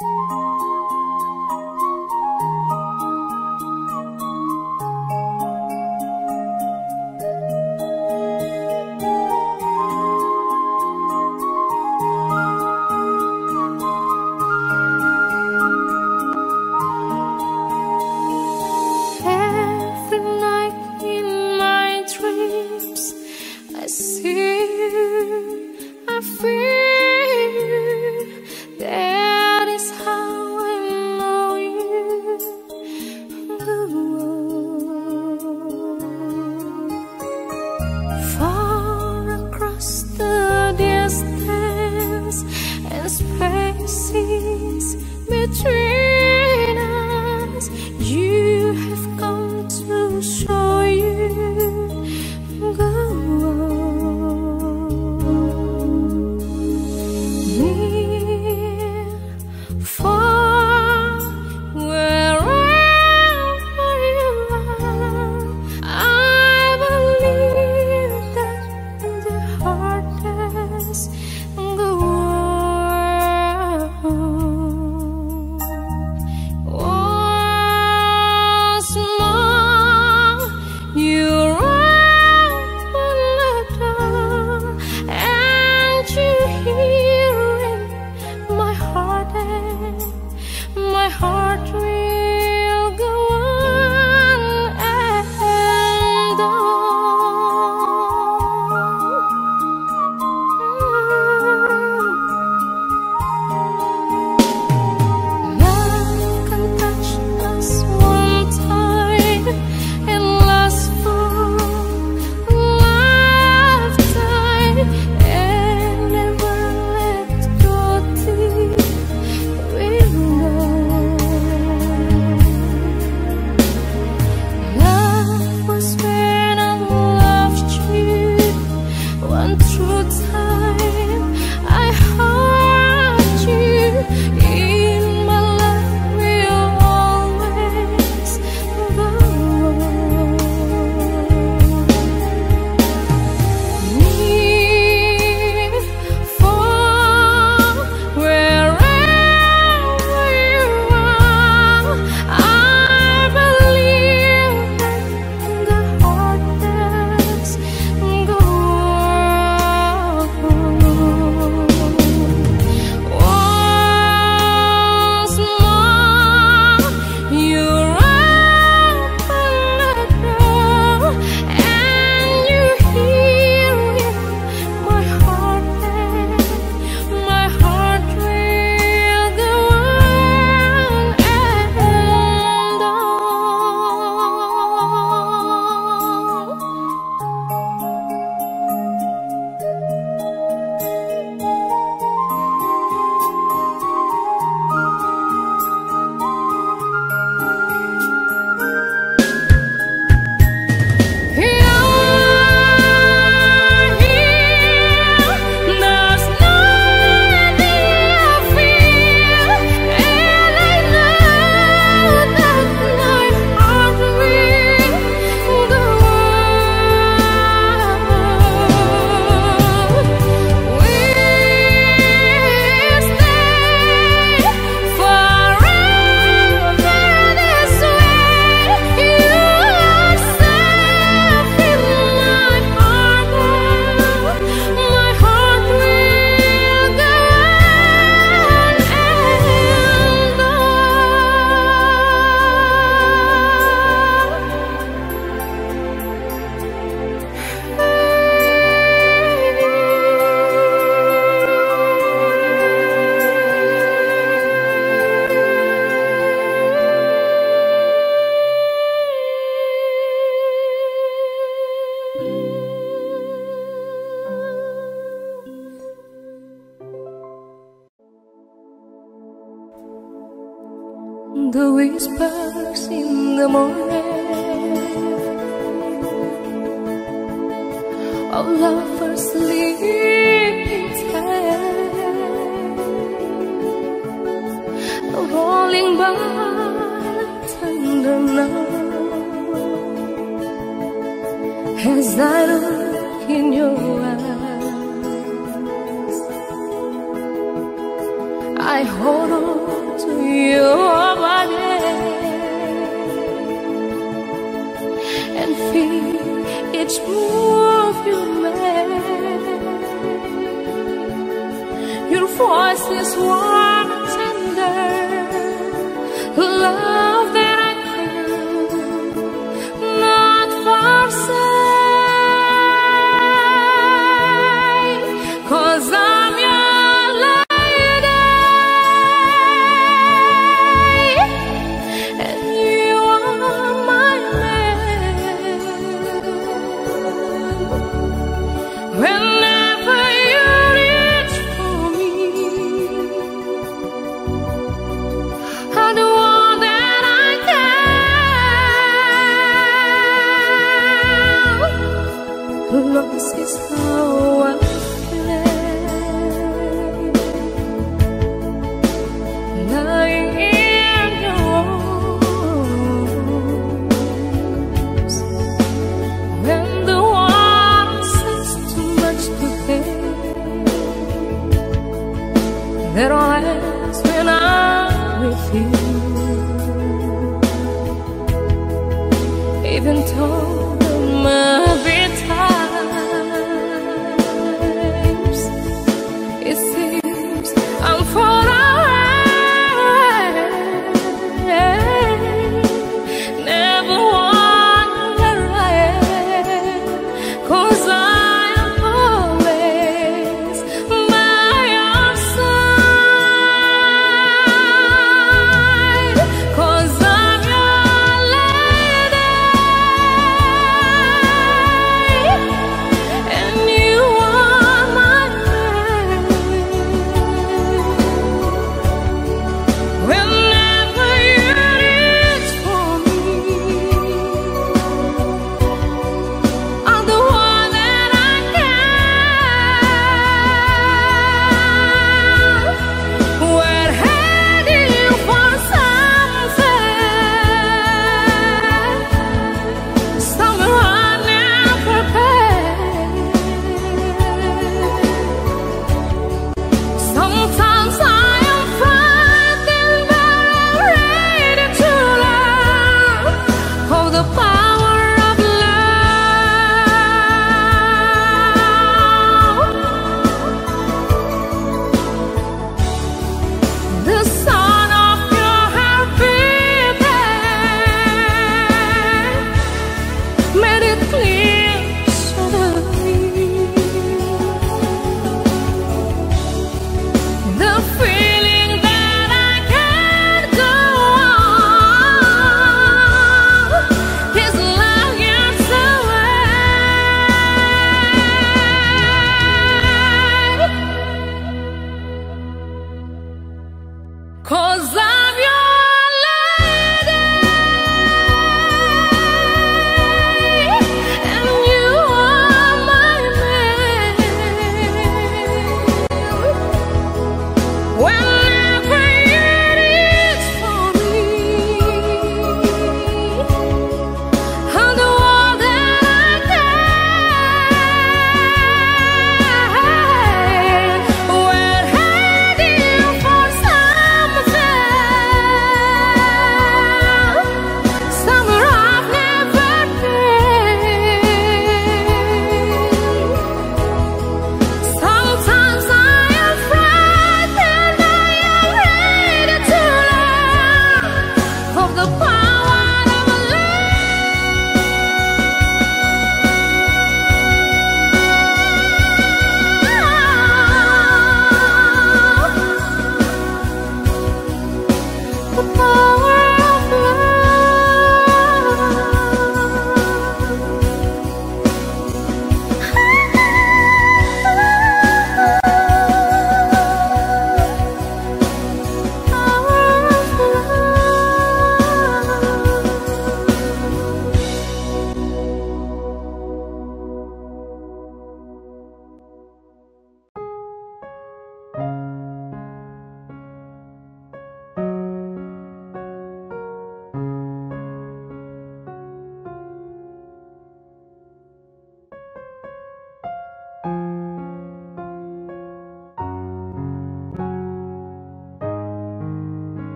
the is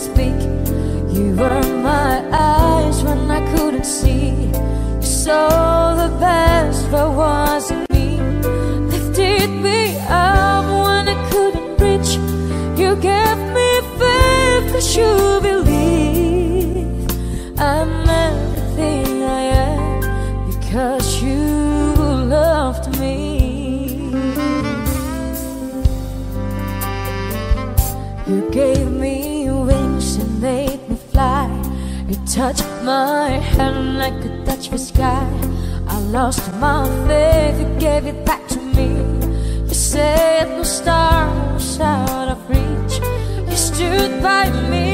speak. You were my eyes when I couldn't see. You saw the best that was in me. Lifted me up when I couldn't reach. You gave me faith, cause you touch my hand like a touch the sky. I lost my faith, you gave it back to me. You said the star was out of reach. You stood by me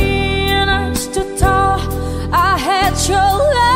and I stood tall. I had your love.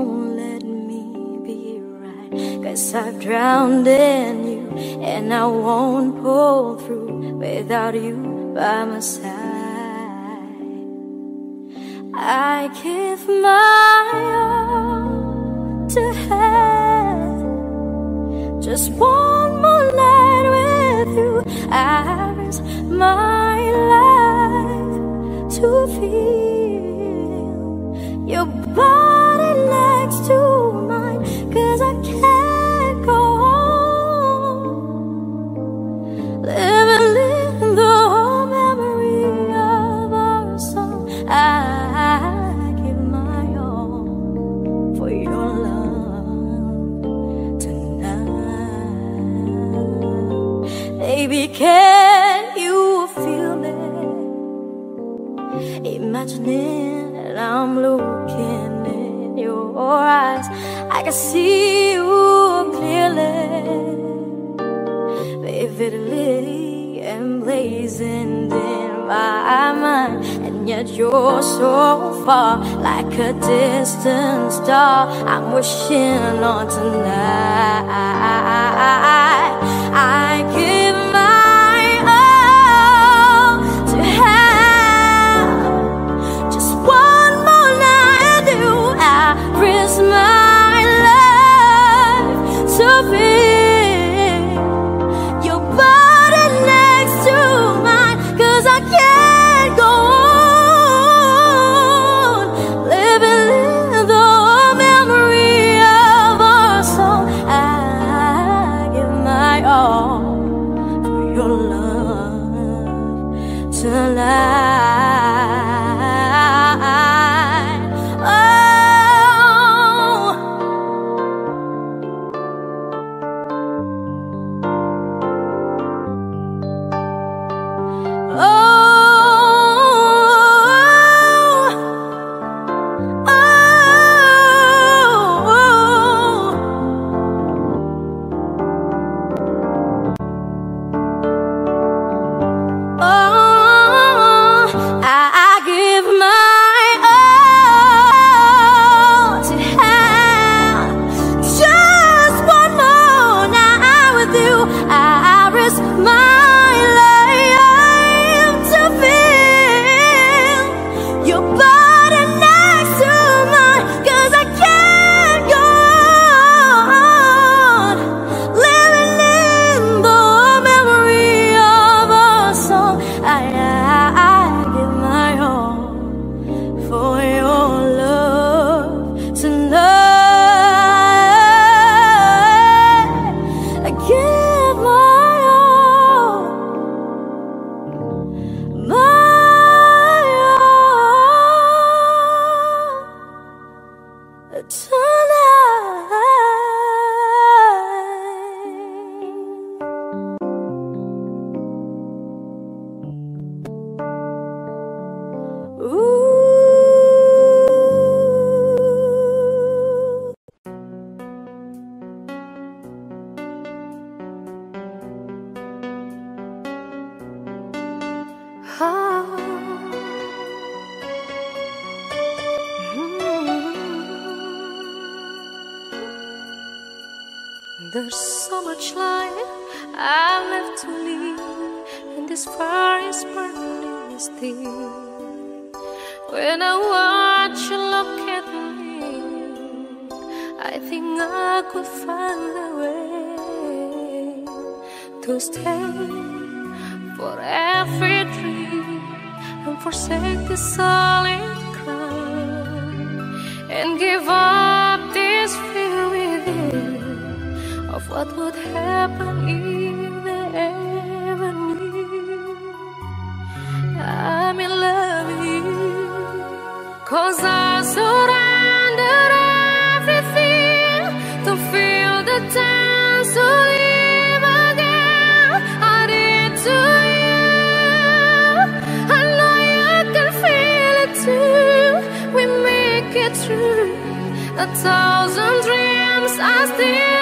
Won't let me be right. Cause I've drowned in you, and I won't pull through without you by my side. I give my all to have just one more night with you. I risk my life to feel your body next to mine. Cause I can't go on living in the memory of our song. I give my all for your love tonight. Baby, can you feel it? Imagining that I'm looking in your eyes, I can see you clearly vividly emblazoned in my mind, and yet you're so far, like a distant star. I'm wishing on tonight. I give to stay for every dream and forsake the solid ground and give up this fear within of what would happen if they ever knew I'm in love with you cause I surround a thousand dreams I still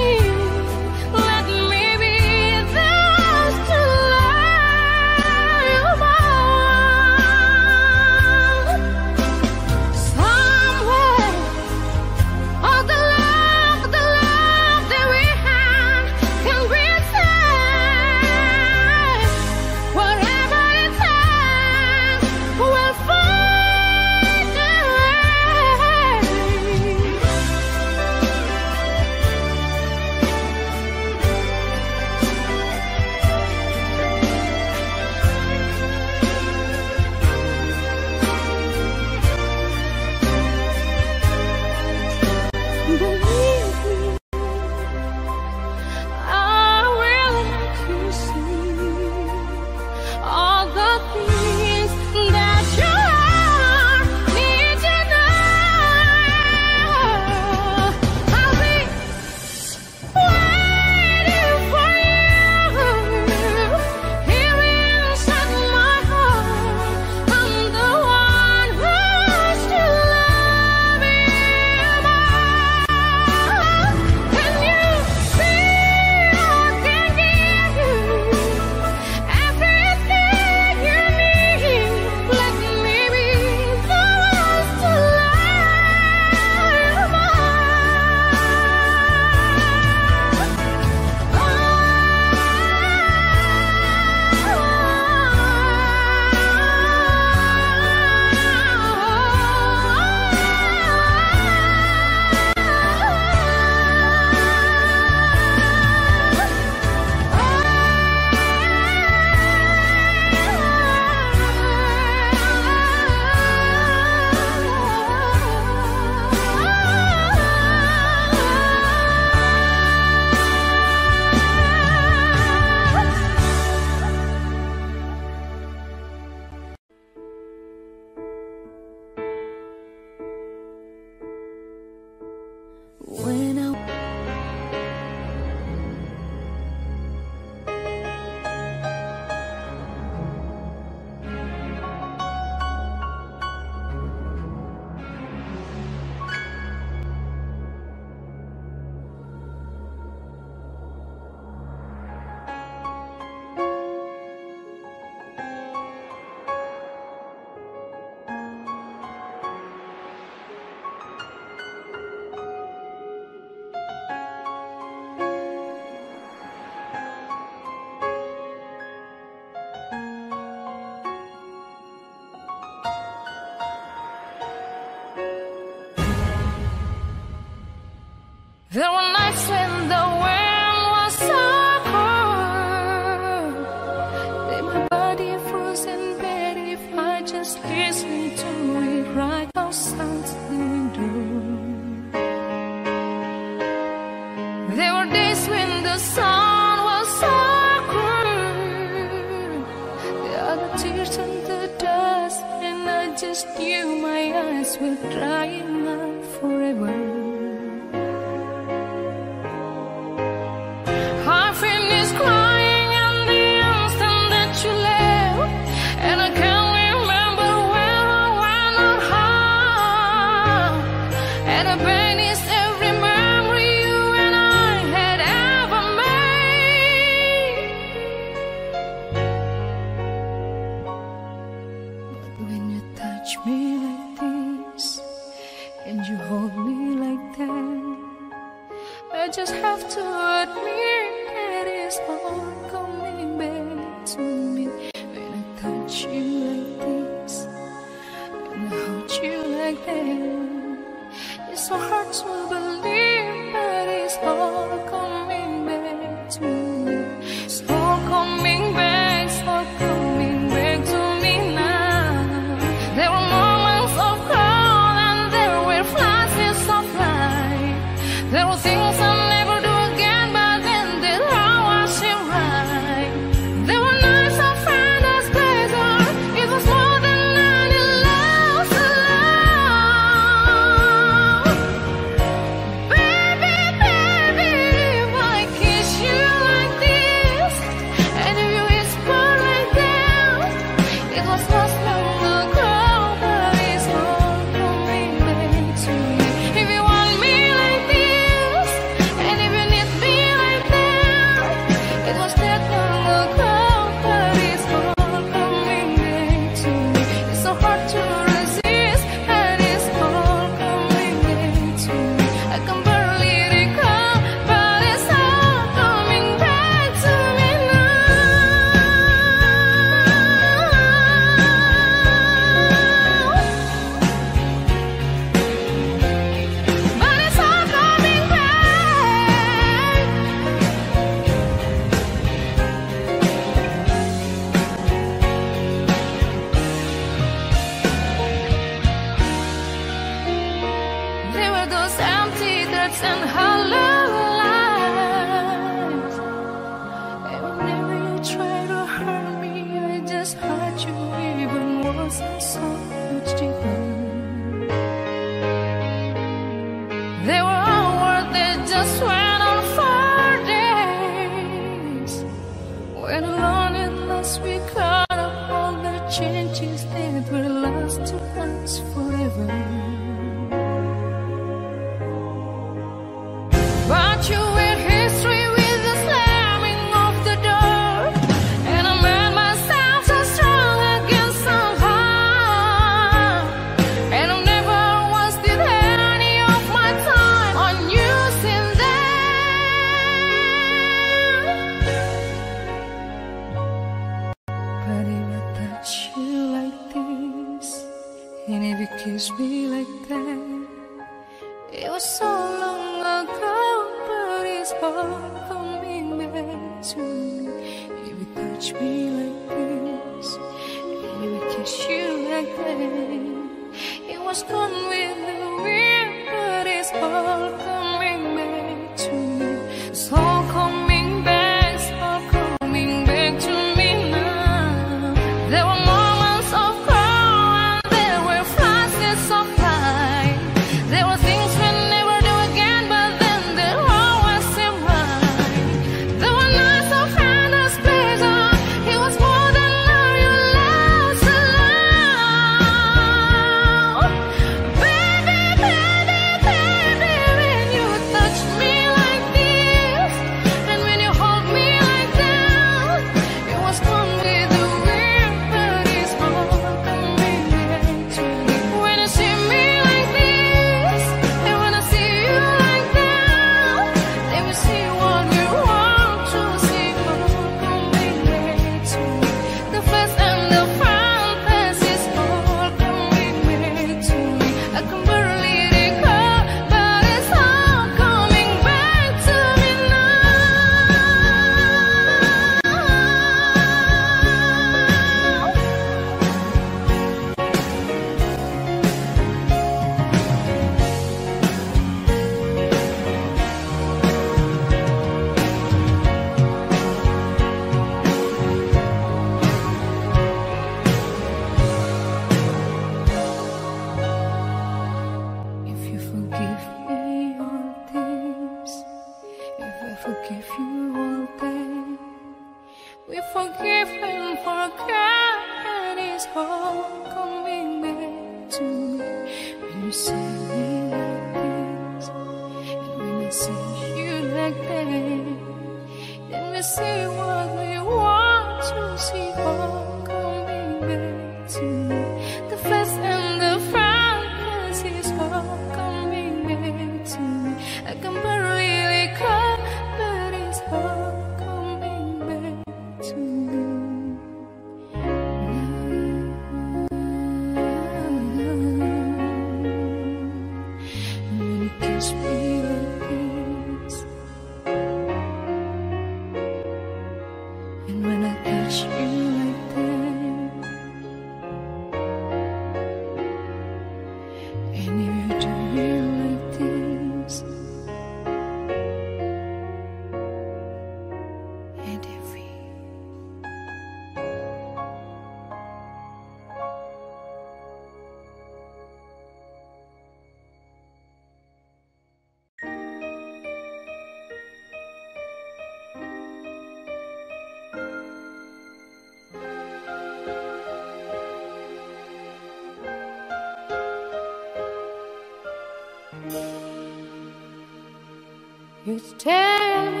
You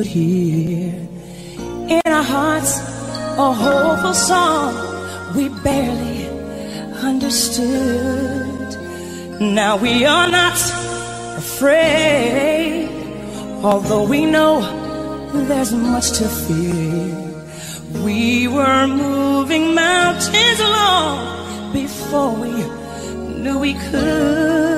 could hear. In our hearts, a hopeful song we barely understood. Now we are not afraid, although we know there's much to fear. We were moving mountains along before we knew we could.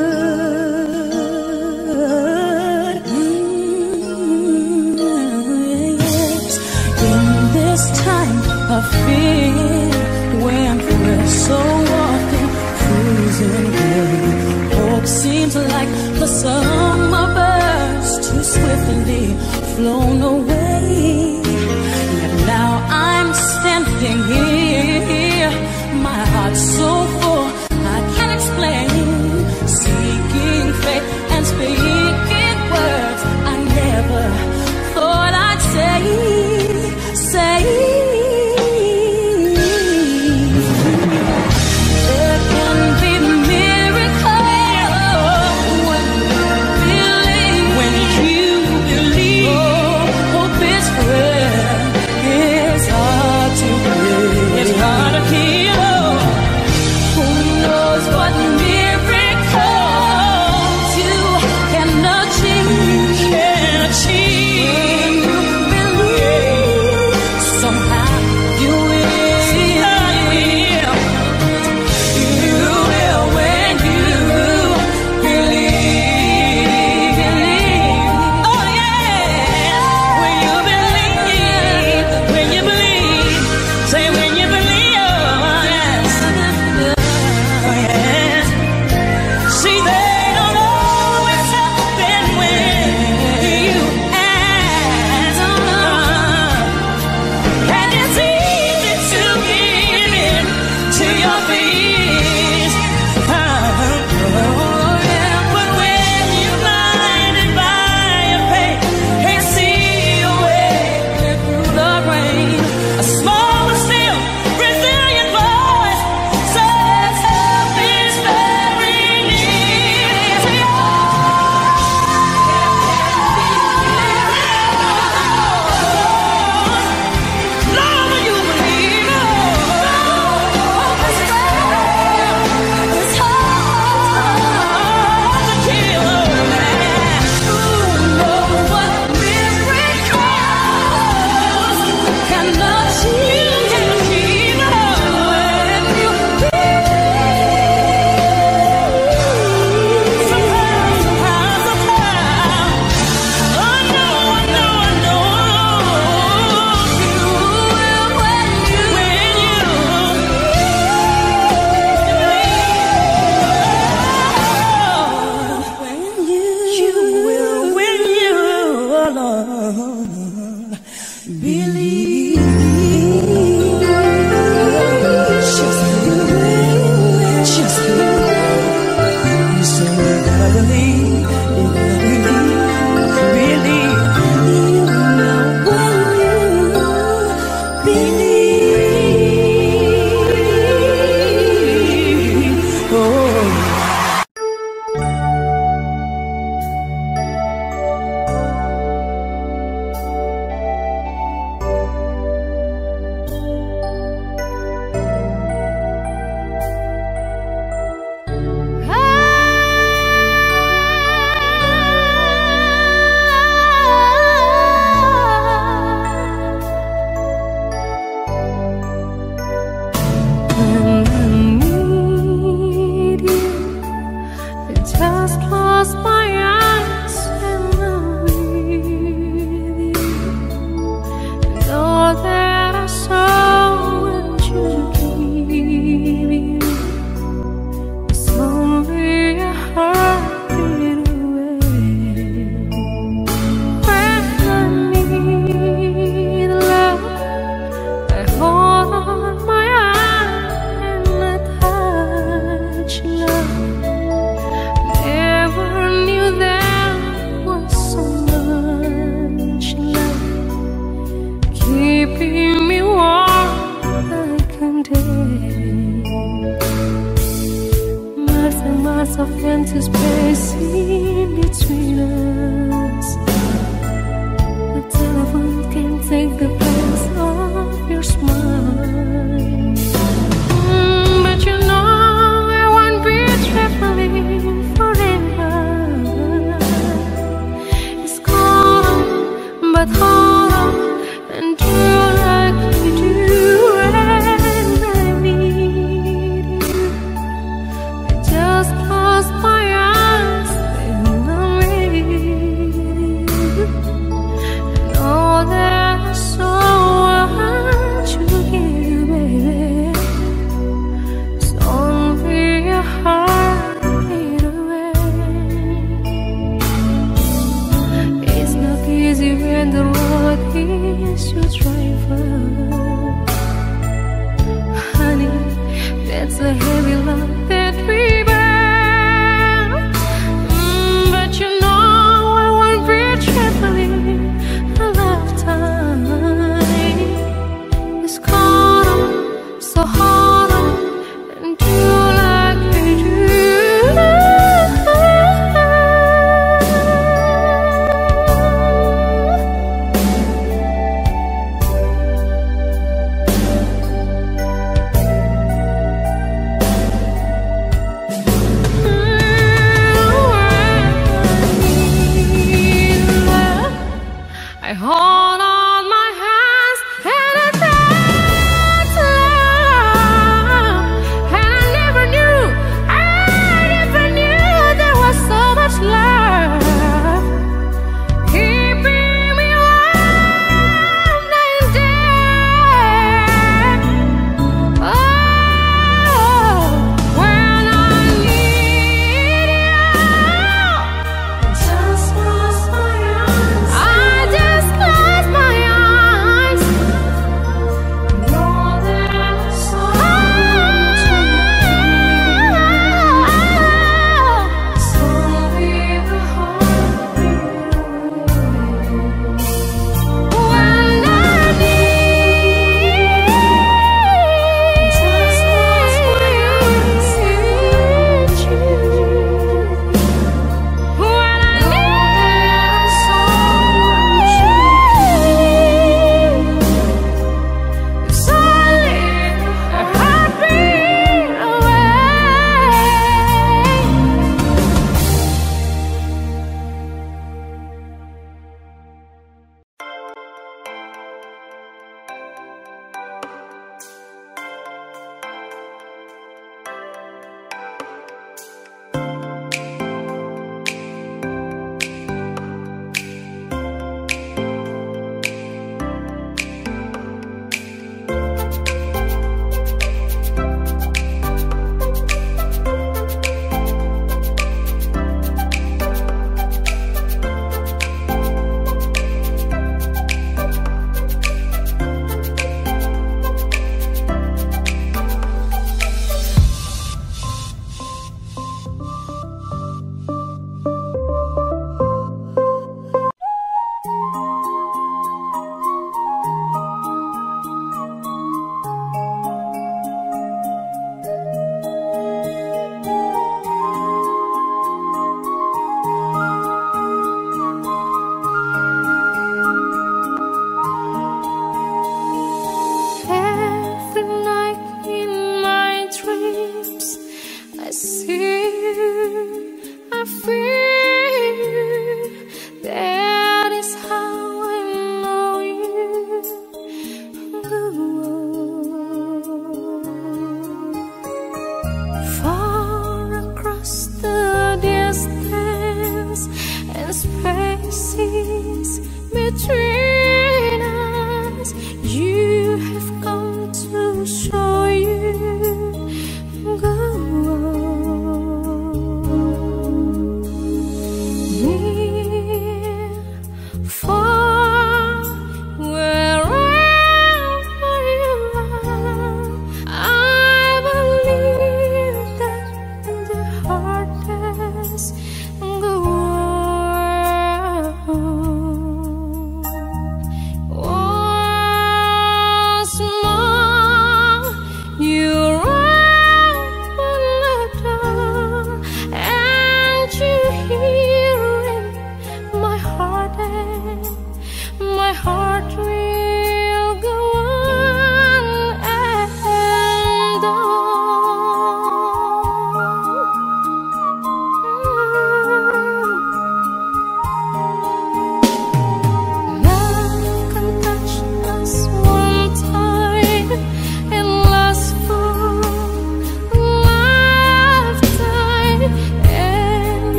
this time I feel when we're so often cruising away. Hope seems like the summer birds too swiftly flown away. Yet now I'm standing here, my heart so full.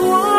Voice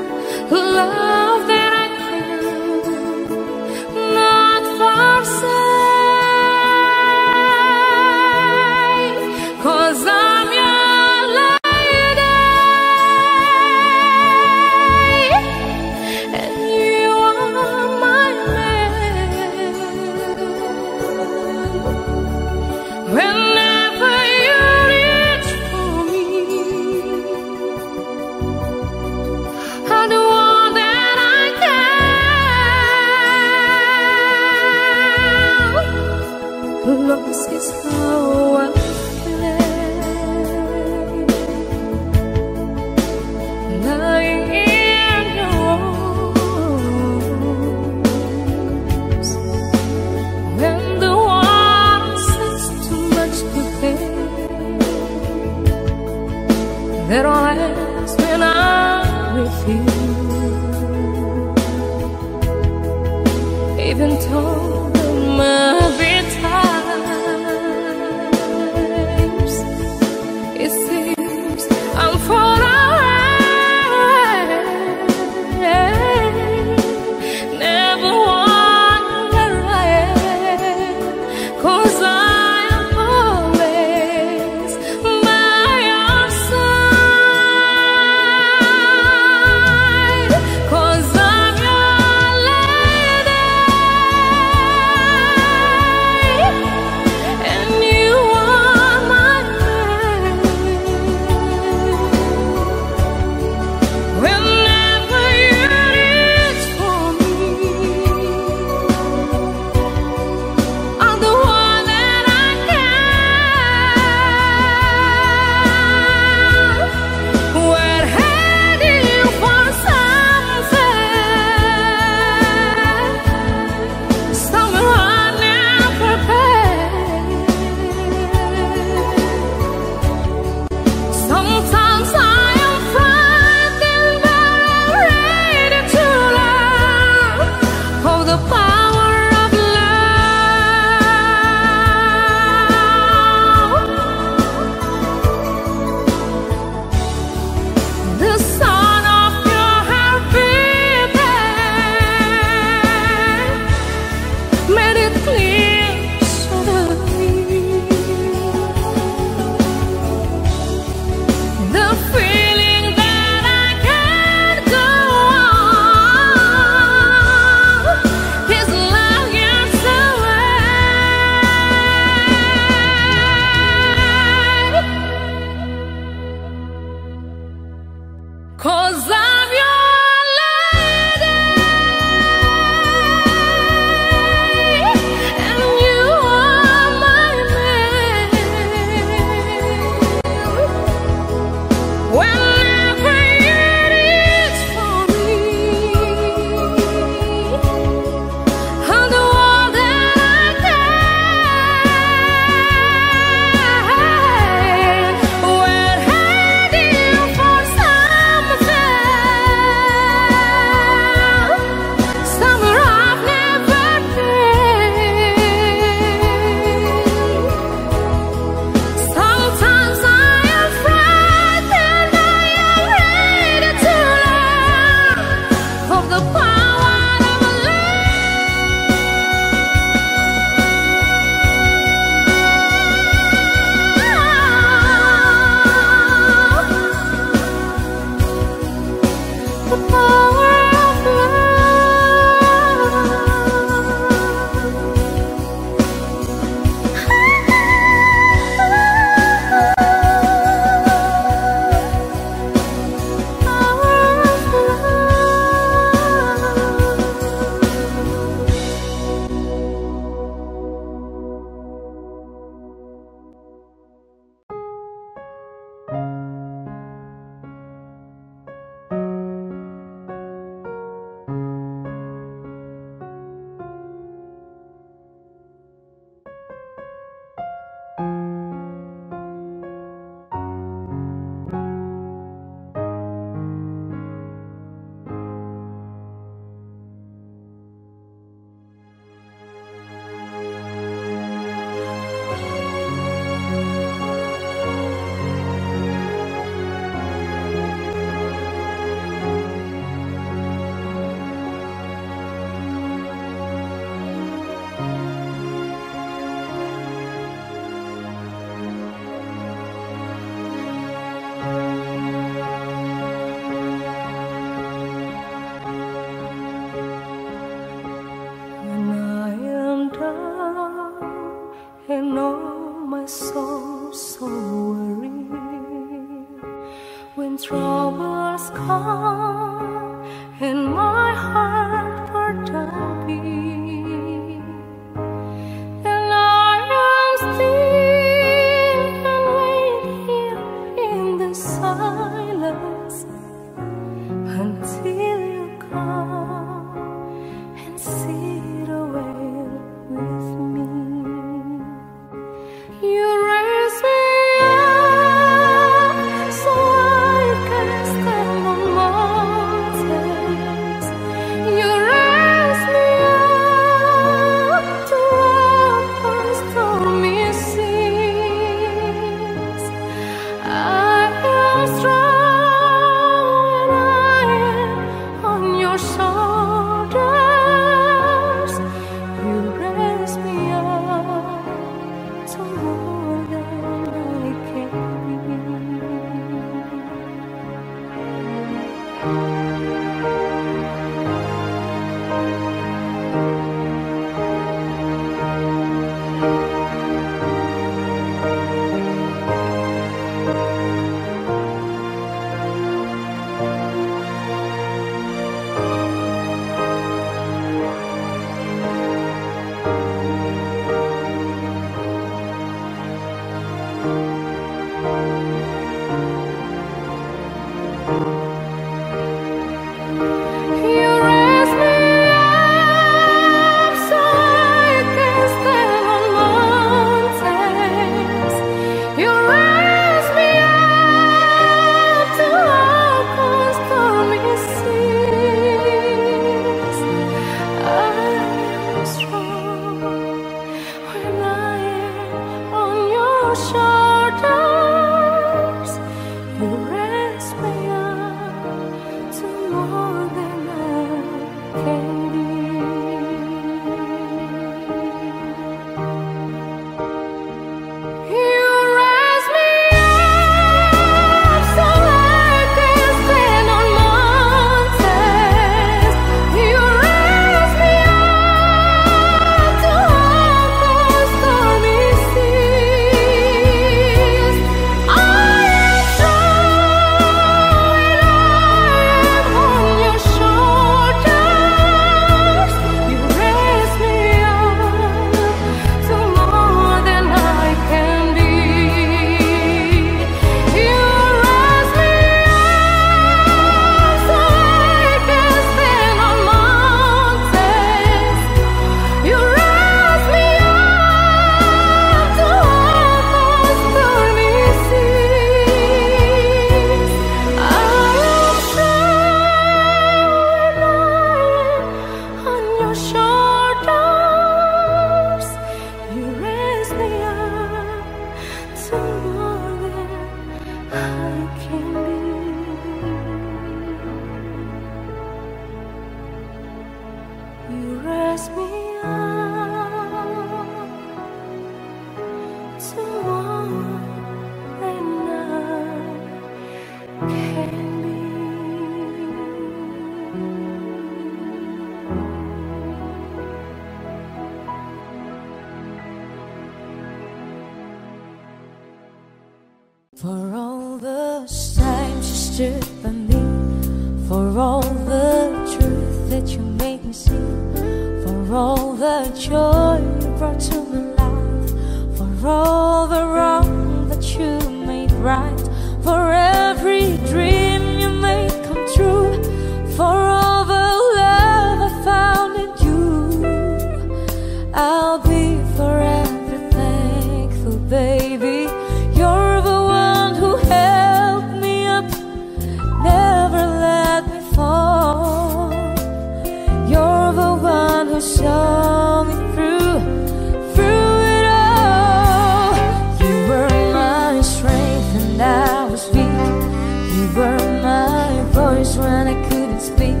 my voice when I couldn't speak.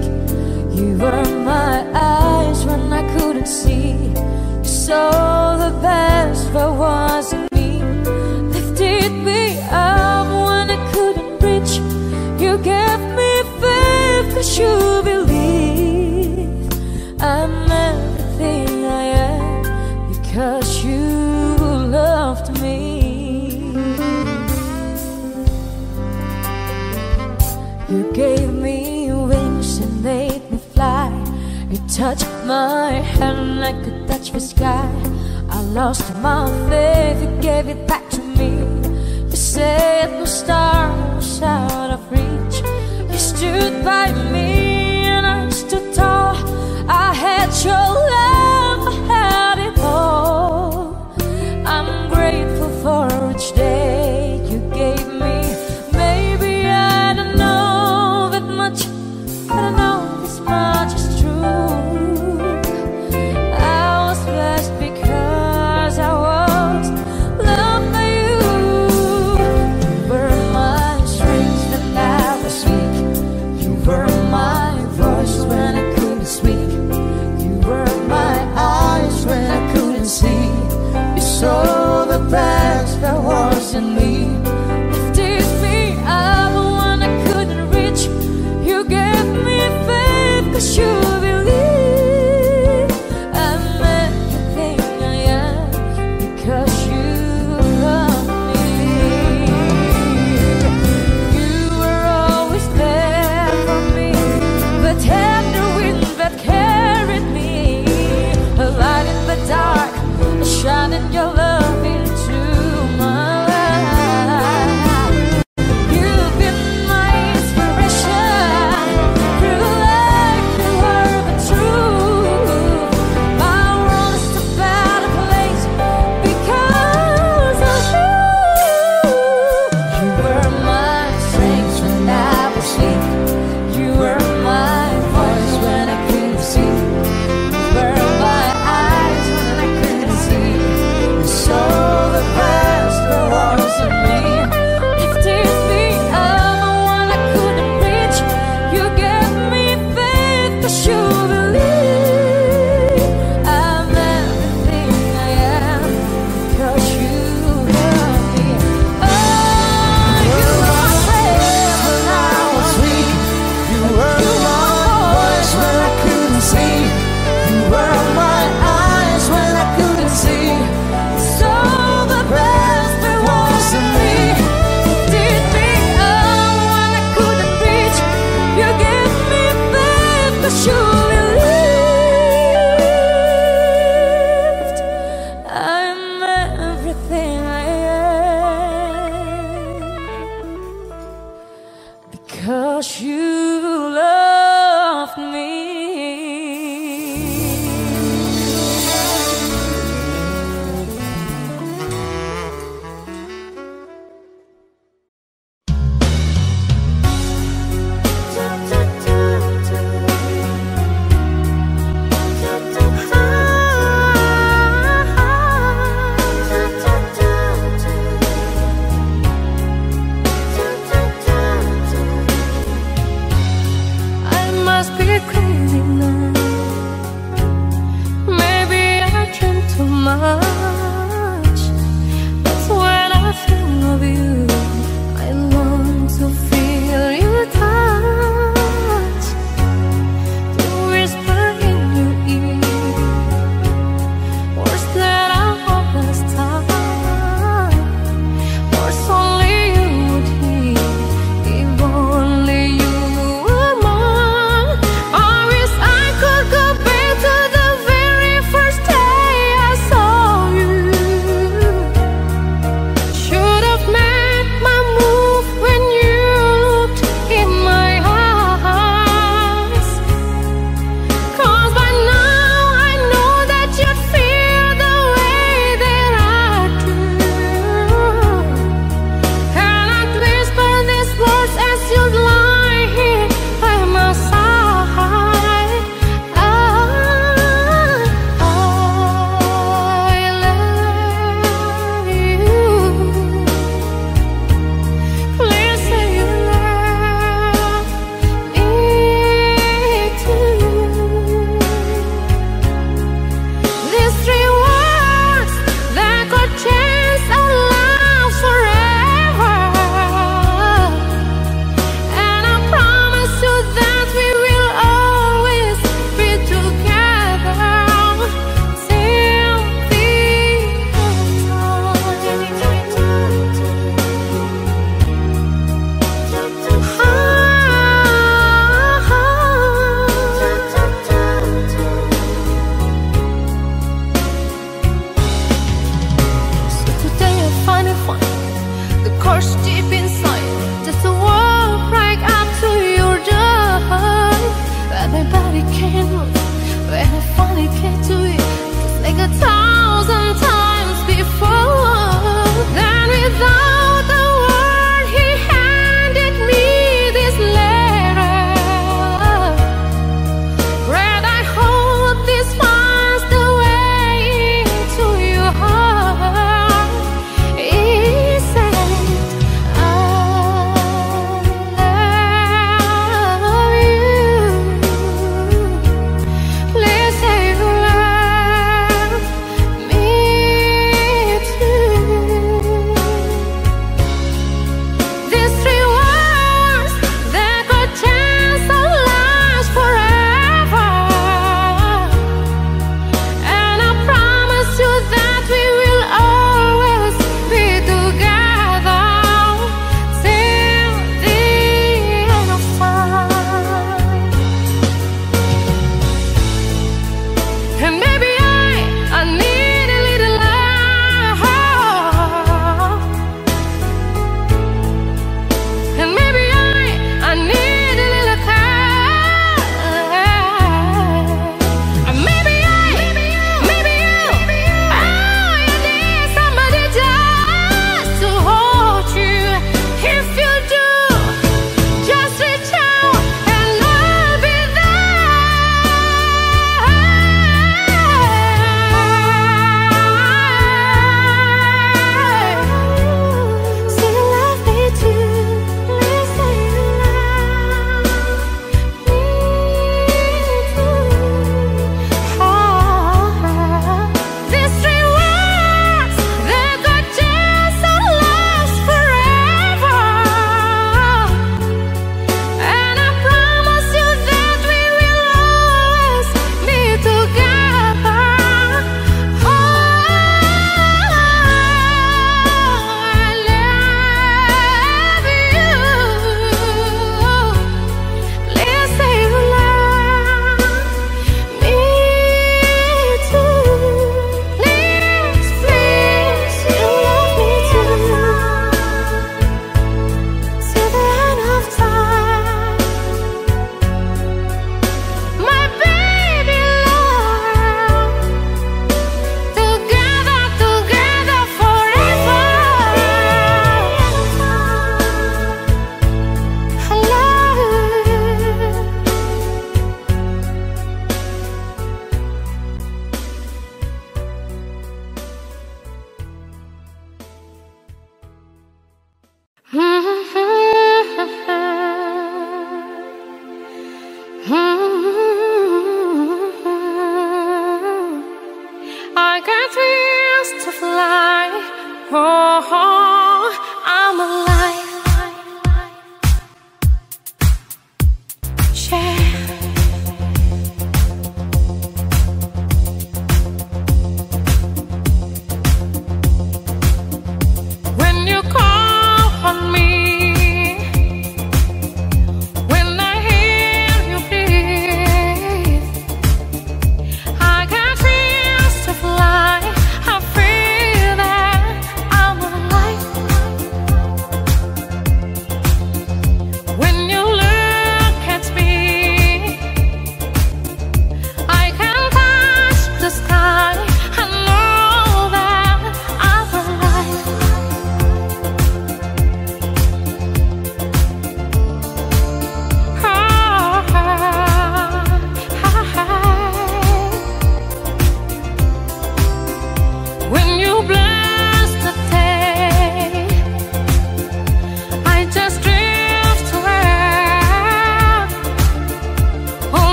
You were my eyes when I couldn't see. You saw the best but was in me. Lifted me up when I couldn't reach. You gave me faith, cause you. touch my hand like a touch the sky. I lost my faith, you gave it back to me. You said the star was out of reach. You stood by me and I stood tall. I had your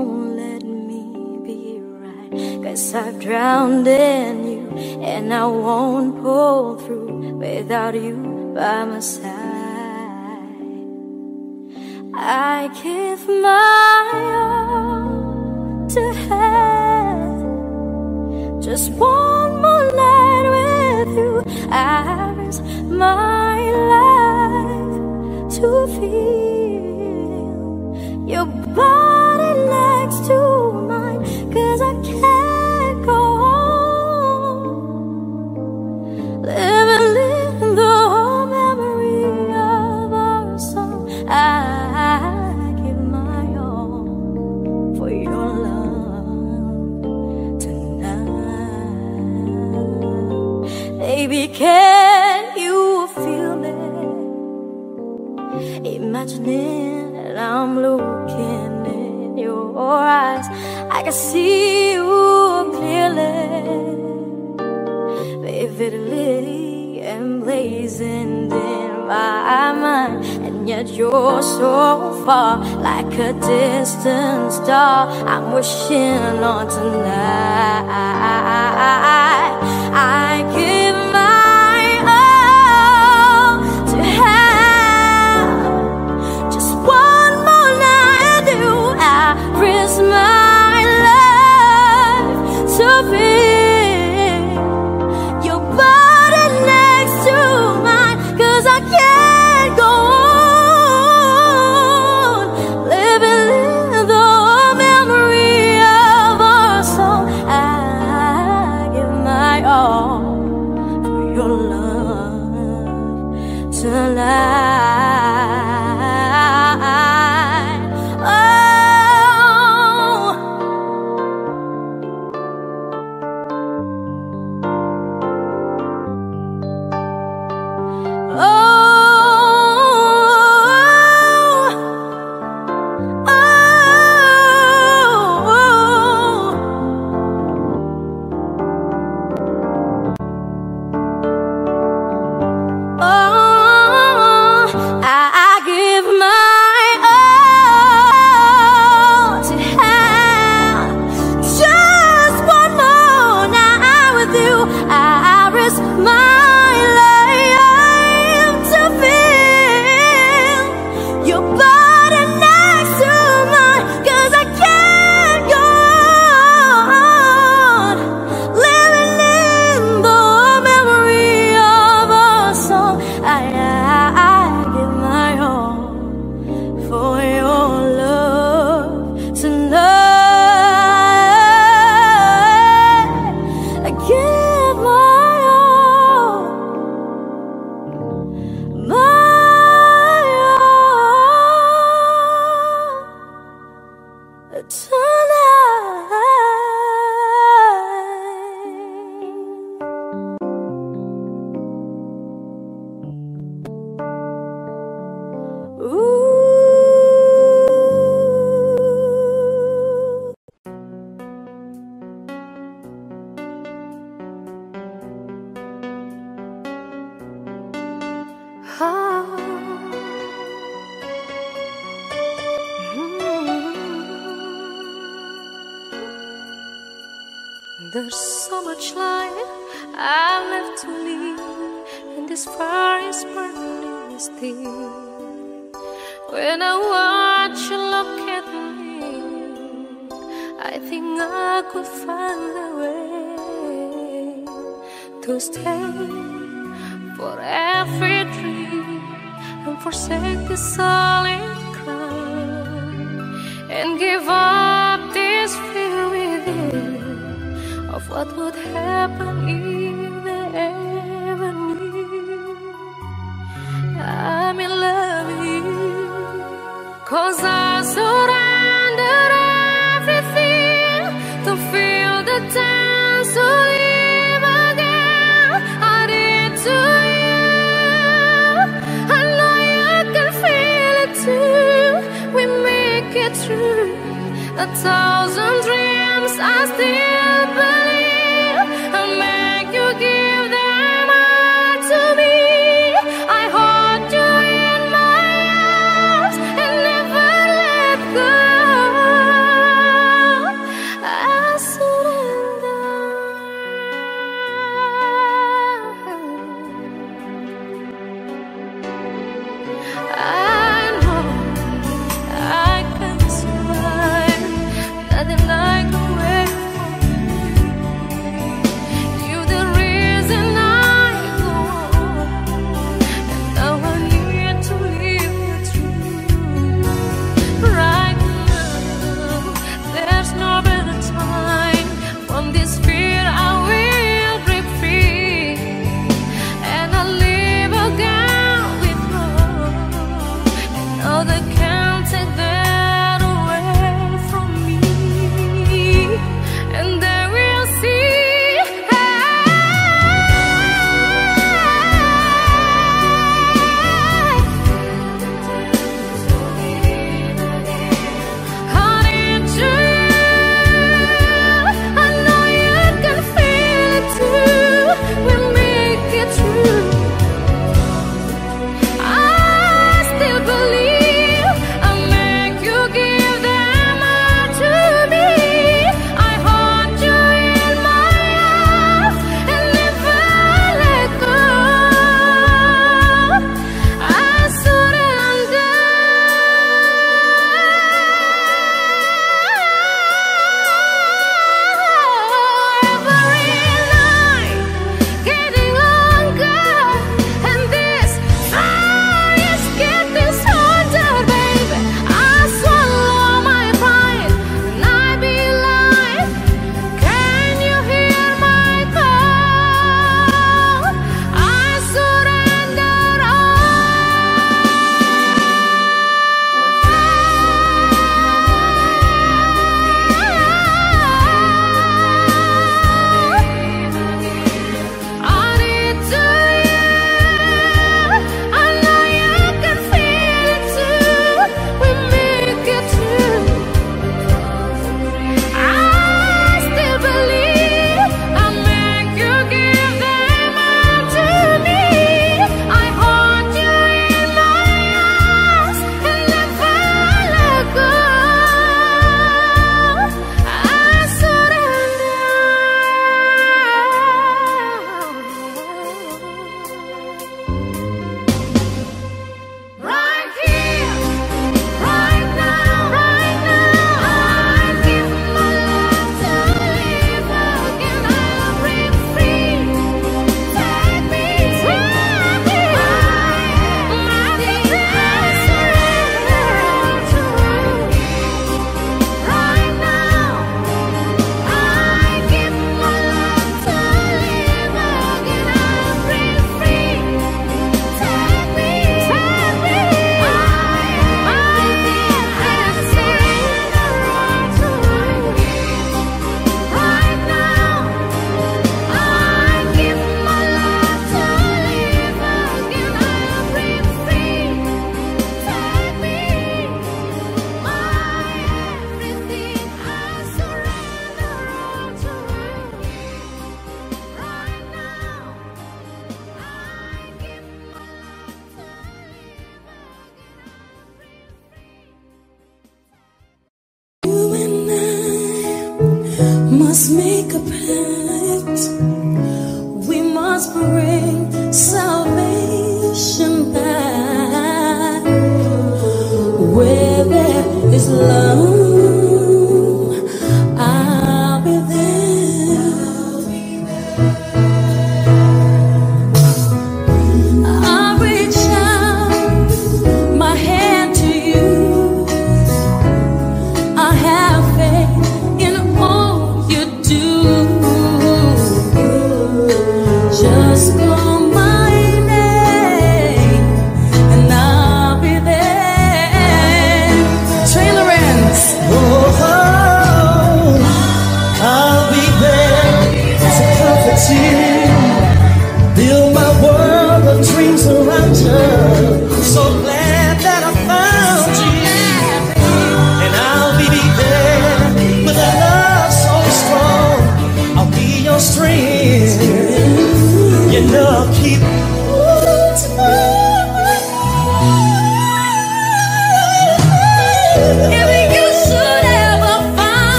won't let me be right. Cause I've drowned in you, and I won't pull through without you by my side. I give my all to have just one more night with you. I risk my life to feel your body next to mine. Cause I can't go on living in the whole memory of our song. I give my all for your love tonight. Baby, can you feel it? Imagining that I'm looking in your eyes, I can see you clearly vividly emblazoned in my mind, and yet you're so far, like a distant star. I'm wishing on tonight. I give forsake the solid ground and give up this fear within of what would happen if they ever knew. I'm in love with you, cause I saw. a thousand dreams I still believe. I'll make you give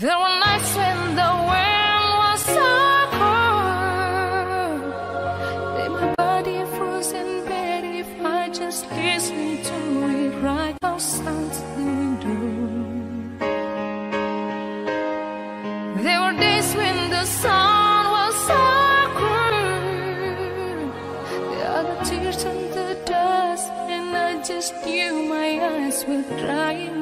There were nights when the wind was so cold That my body froze in bed if I just listened to it right outside the window There were days when the sun was so cruel There are the tears and the dust and I just knew my eyes were drying.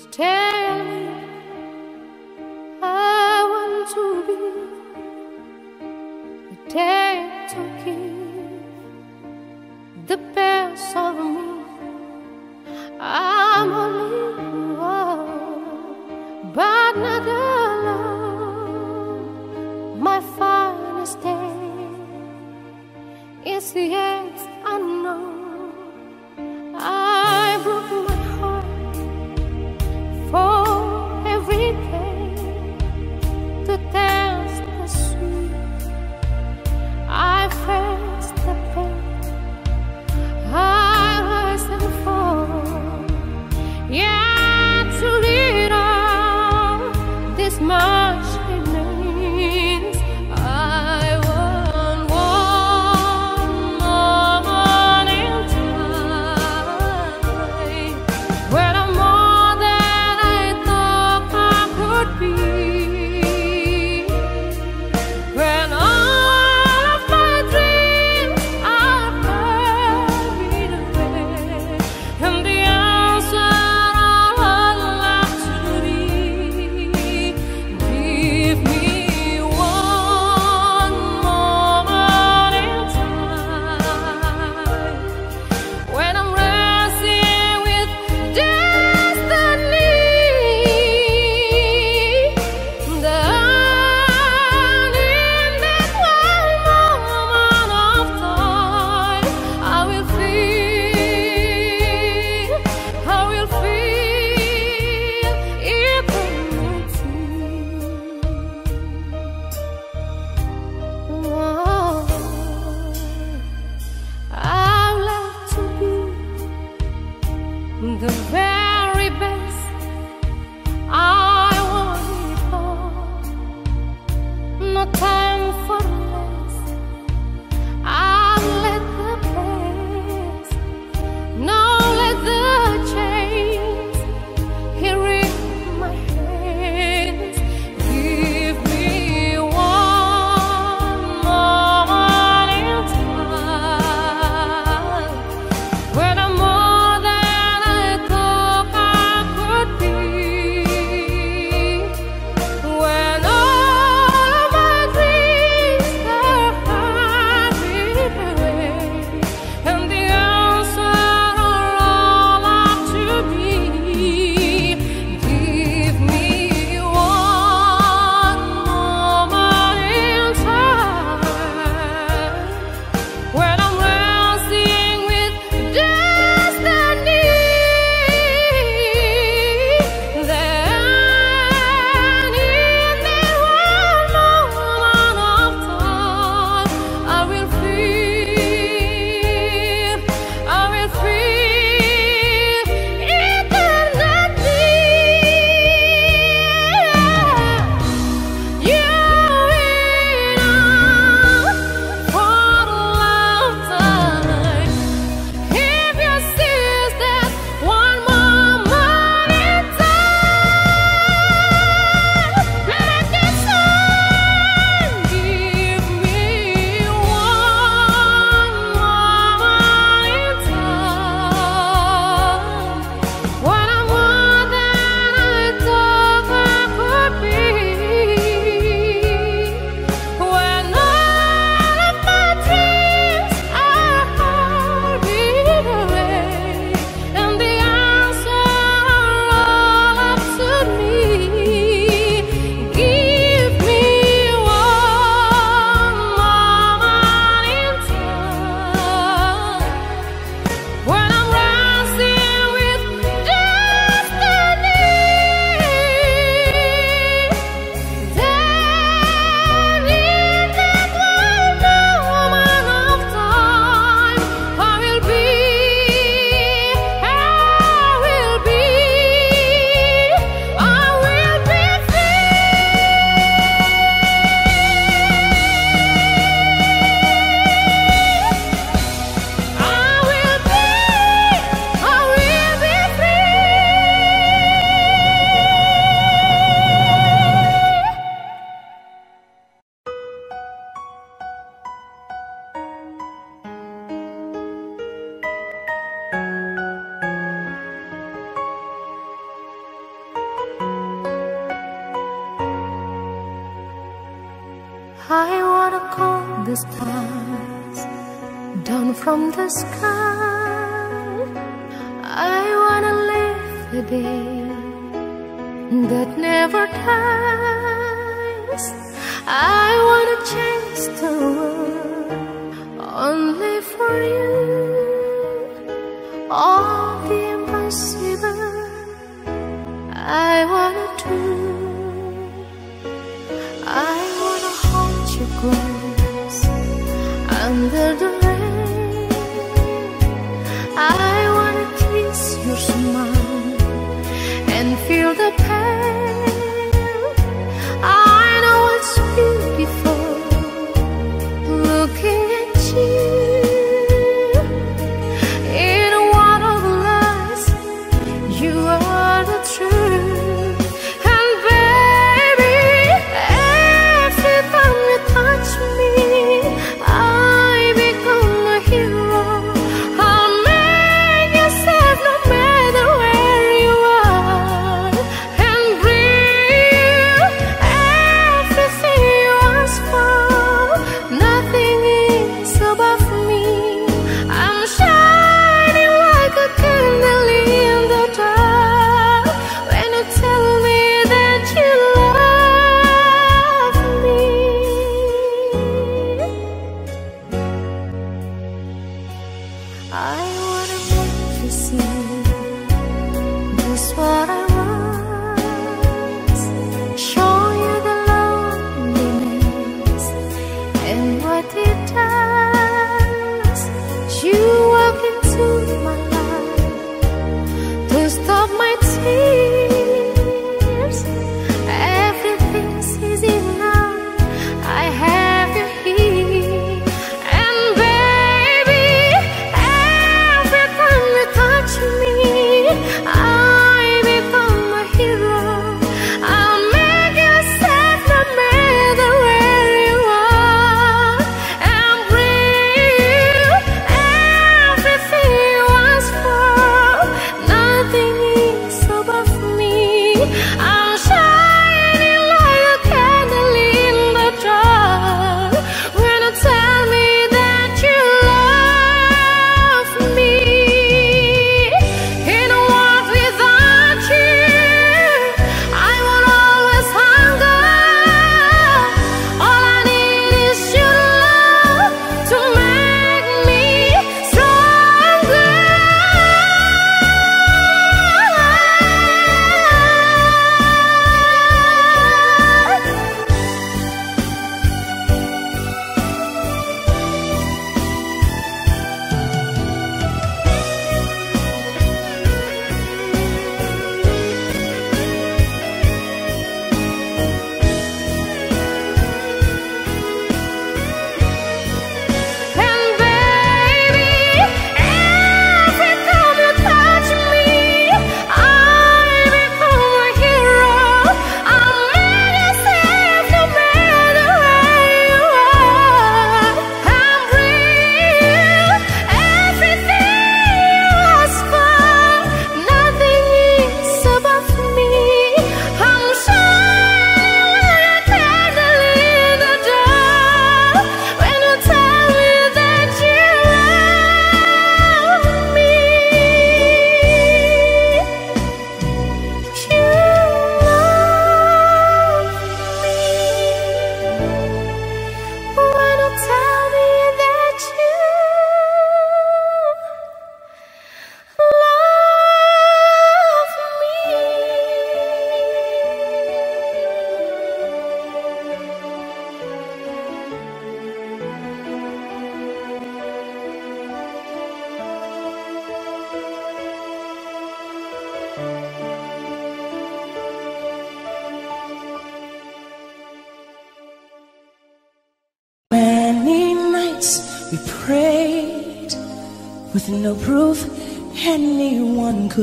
You tell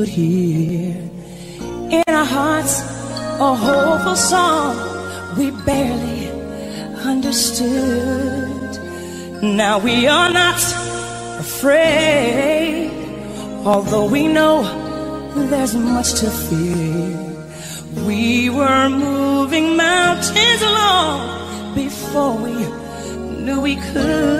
could hear. In our hearts, a hopeful song we barely understood. Now we are not afraid, although we know there's much to fear. We were moving mountains along before we knew we could.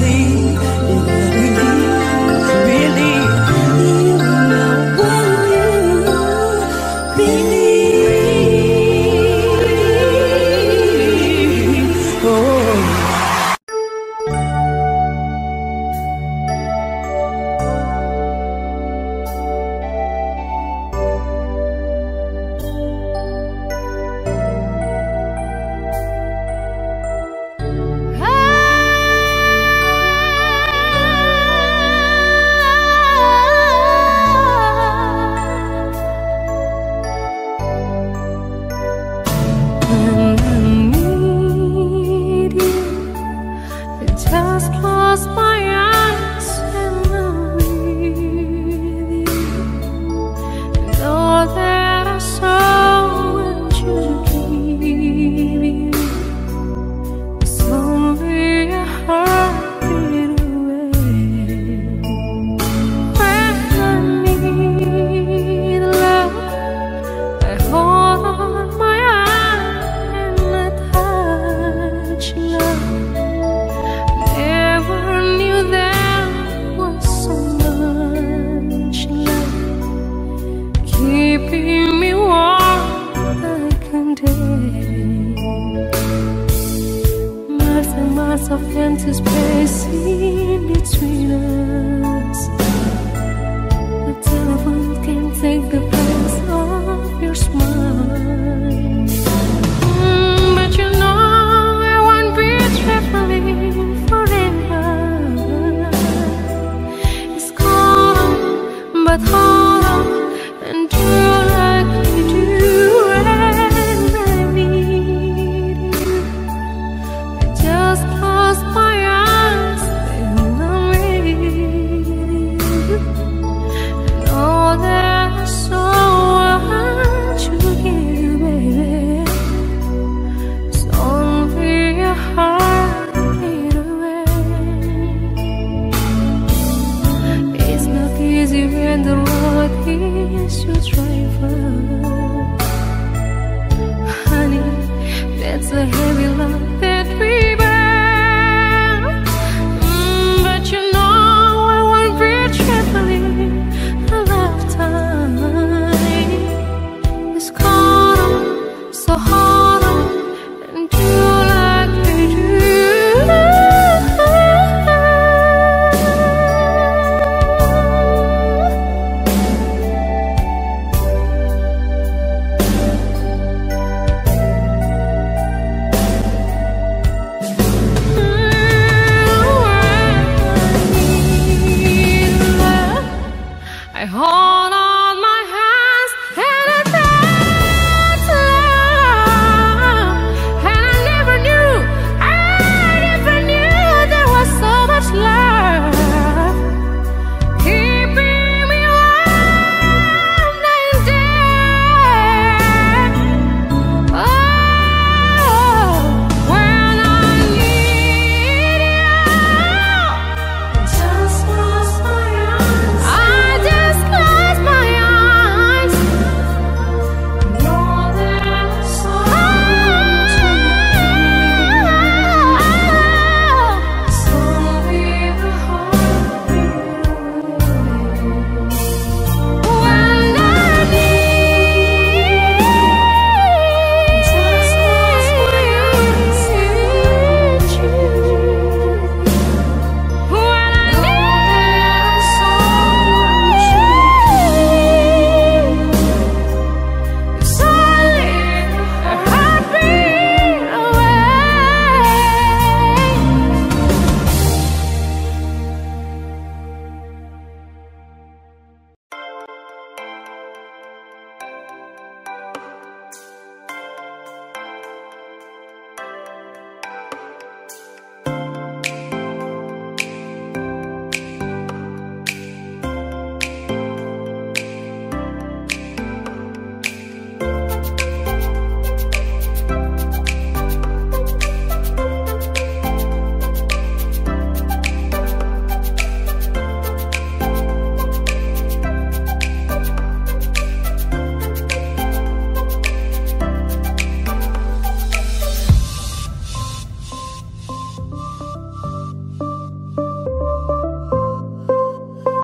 You gotta believe,